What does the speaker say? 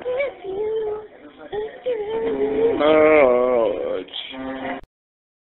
If you